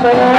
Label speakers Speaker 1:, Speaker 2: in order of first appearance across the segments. Speaker 1: Amen.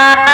Speaker 1: Thank you.